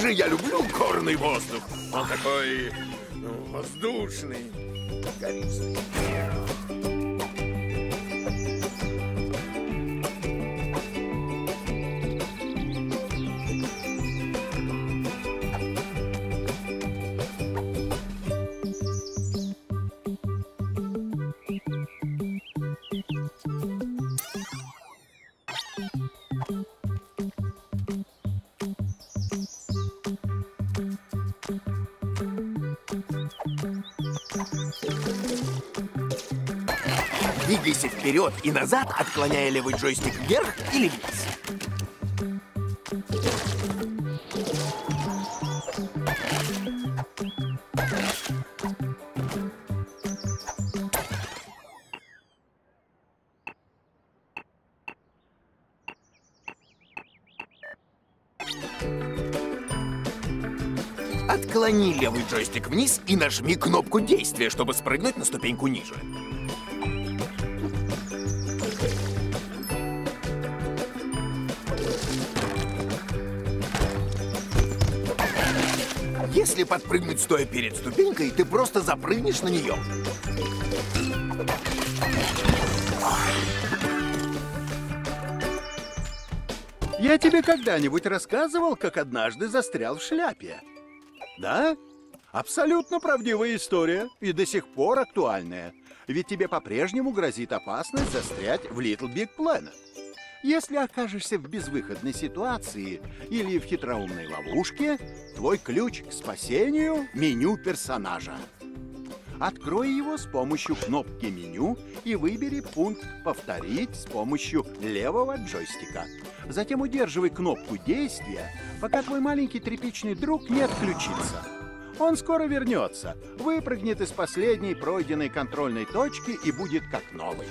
же я люблю горный воздух. Он такой ну, воздушный, гористый. Двигайся вперед и назад, отклоняя левый джойстик вверх или вниз. Отклони левый джойстик вниз и нажми кнопку действия, чтобы спрыгнуть на ступеньку ниже. Если подпрыгнуть стоя перед ступенькой, ты просто запрыгнешь на нее. Я тебе когда-нибудь рассказывал, как однажды застрял в шляпе? Да? Абсолютно правдивая история и до сих пор актуальная. Ведь тебе по-прежнему грозит опасность застрять в Little Big Planet. Если окажешься в безвыходной ситуации или в хитроумной ловушке, твой ключ к спасению — меню персонажа. Открой его с помощью кнопки меню и выбери пункт «Повторить» с помощью левого джойстика. Затем удерживай кнопку действия, пока твой маленький тряпичный друг не отключится. Он скоро вернется, выпрыгнет из последней пройденной контрольной точки и будет как новый.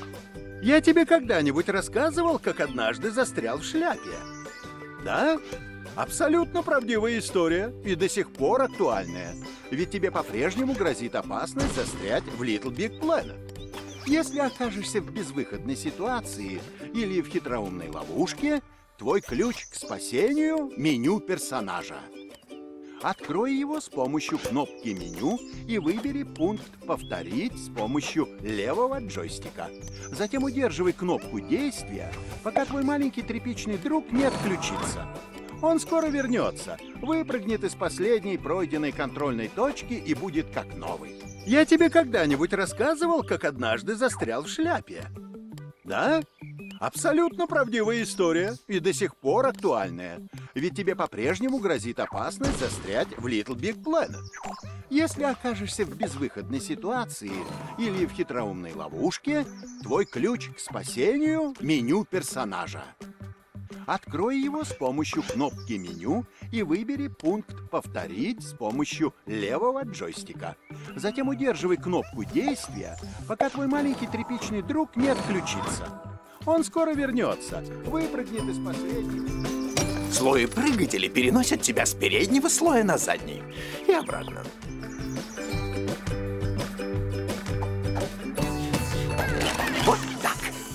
Я тебе когда-нибудь рассказывал, как однажды застрял в шляпе? Да? Абсолютно правдивая история и до сих пор актуальная. Ведь тебе по-прежнему грозит опасность застрять в Little Big Planet. Если окажешься в безвыходной ситуации или в хитроумной ловушке, твой ключ к спасению — меню персонажа. Открой его с помощью кнопки меню и выбери пункт «Повторить» с помощью левого джойстика. Затем удерживай кнопку действия, пока твой маленький тряпичный друг не отключится. Он скоро вернется, выпрыгнет из последней пройденной контрольной точки и будет как новый. Я тебе когда-нибудь рассказывал, как однажды застрял в шляпе? Да? Абсолютно правдивая история и до сих пор актуальная. Ведь тебе по-прежнему грозит опасность застрять в Little Big Planet. Если окажешься в безвыходной ситуации или в хитроумной ловушке, твой ключ к спасению — меню персонажа. Открой его с помощью кнопки меню и выбери пункт «Повторить» с помощью левого джойстика. Затем удерживай кнопку действия, пока твой маленький тряпичный друг не отключится. Он скоро вернется, выпрыгнет из последней... Слои прыгатели переносят тебя с переднего слоя на задний и обратно.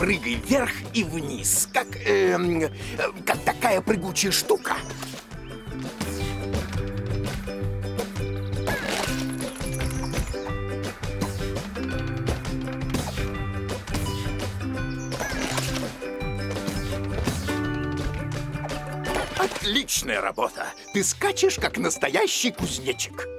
Прыгай вверх и вниз, как, э, как такая прыгучая штука. Отличная работа! Ты скачешь, как настоящий кузнечик.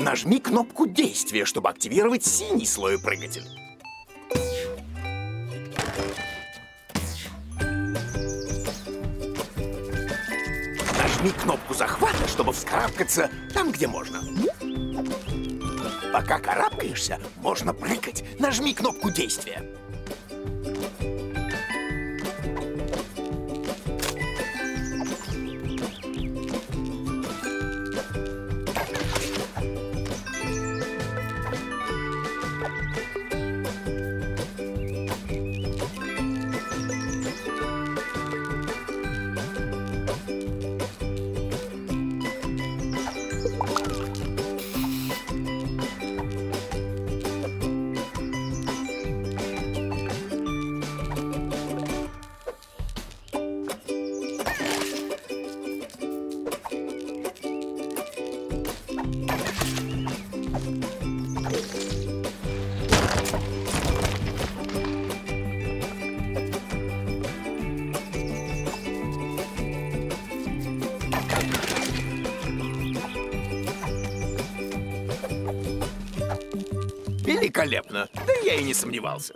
Нажми кнопку действия, чтобы активировать синий слой прыгатель. Нажми кнопку захвата, чтобы вскарабкаться там, где можно. Пока карабкаешься, можно прыгать. Нажми кнопку действия. Великолепно. Да я и не сомневался.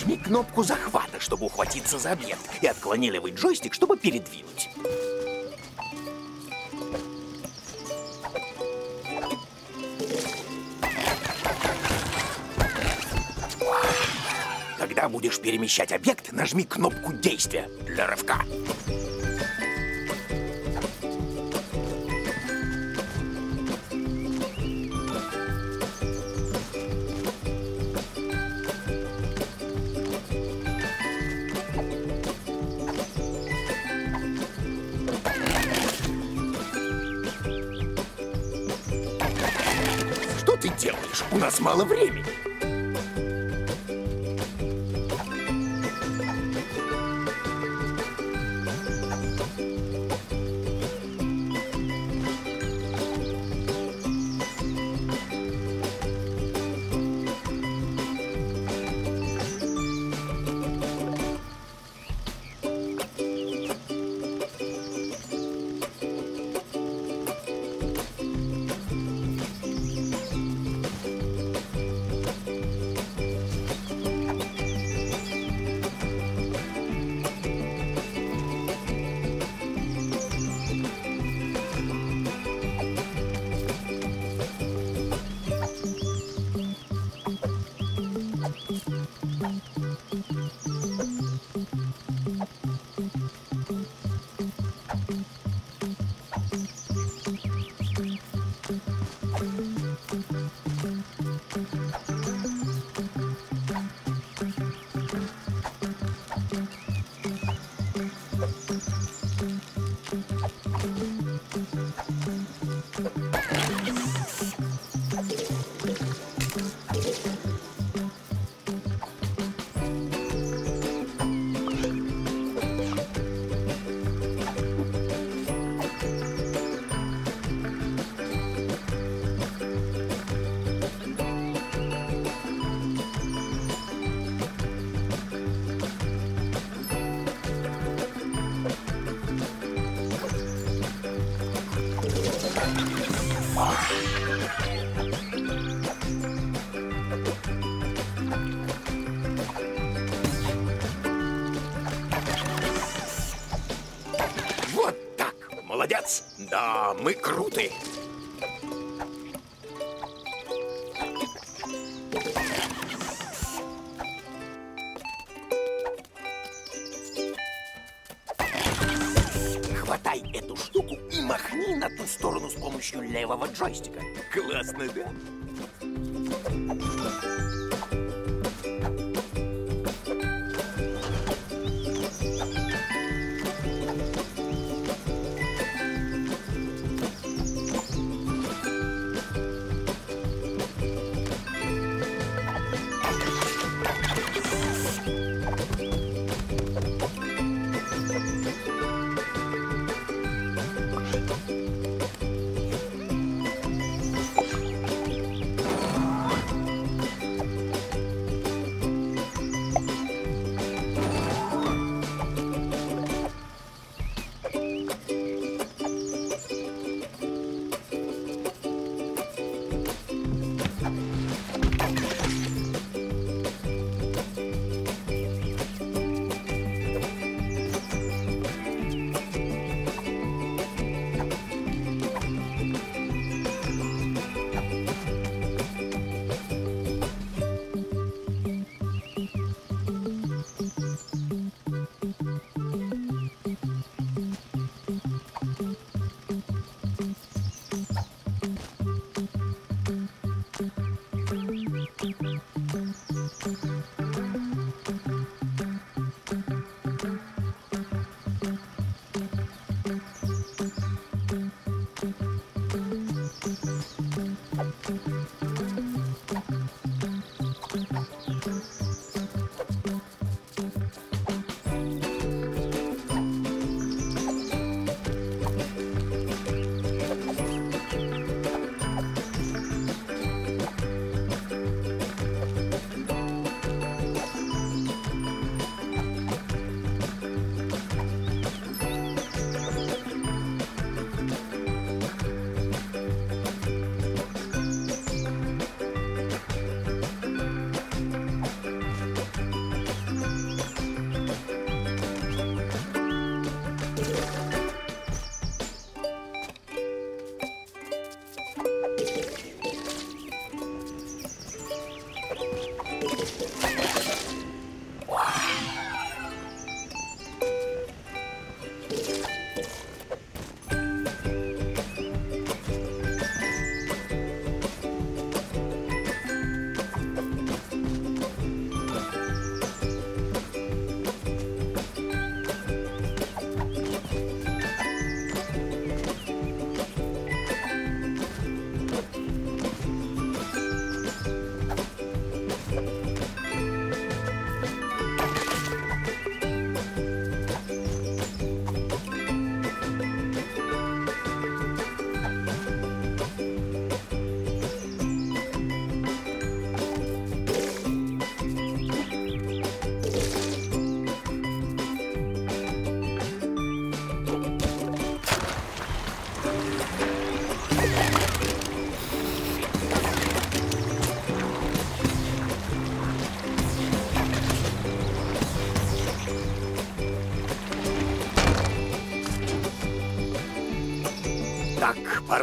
Нажми кнопку захвата, чтобы ухватиться за объект, и отклони левый джойстик, чтобы передвинуть. Когда будешь перемещать объект, нажми кнопку действия для рывка. Мало времени. Да, мы круты. Хватай эту штуку и махни на ту сторону с помощью левого джойстика. Классно, да? Thank you.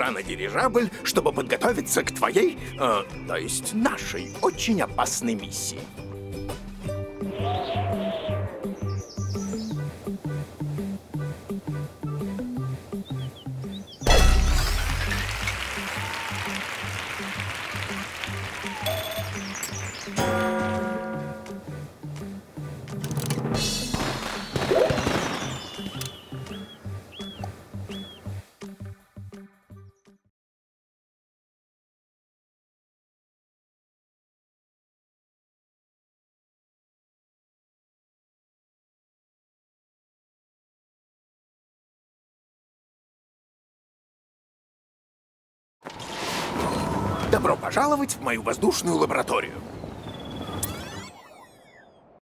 Пора на дирижабль, чтобы подготовиться к твоей, э, то есть нашей, очень опасной миссии. Добро пожаловать в мою воздушную лабораторию.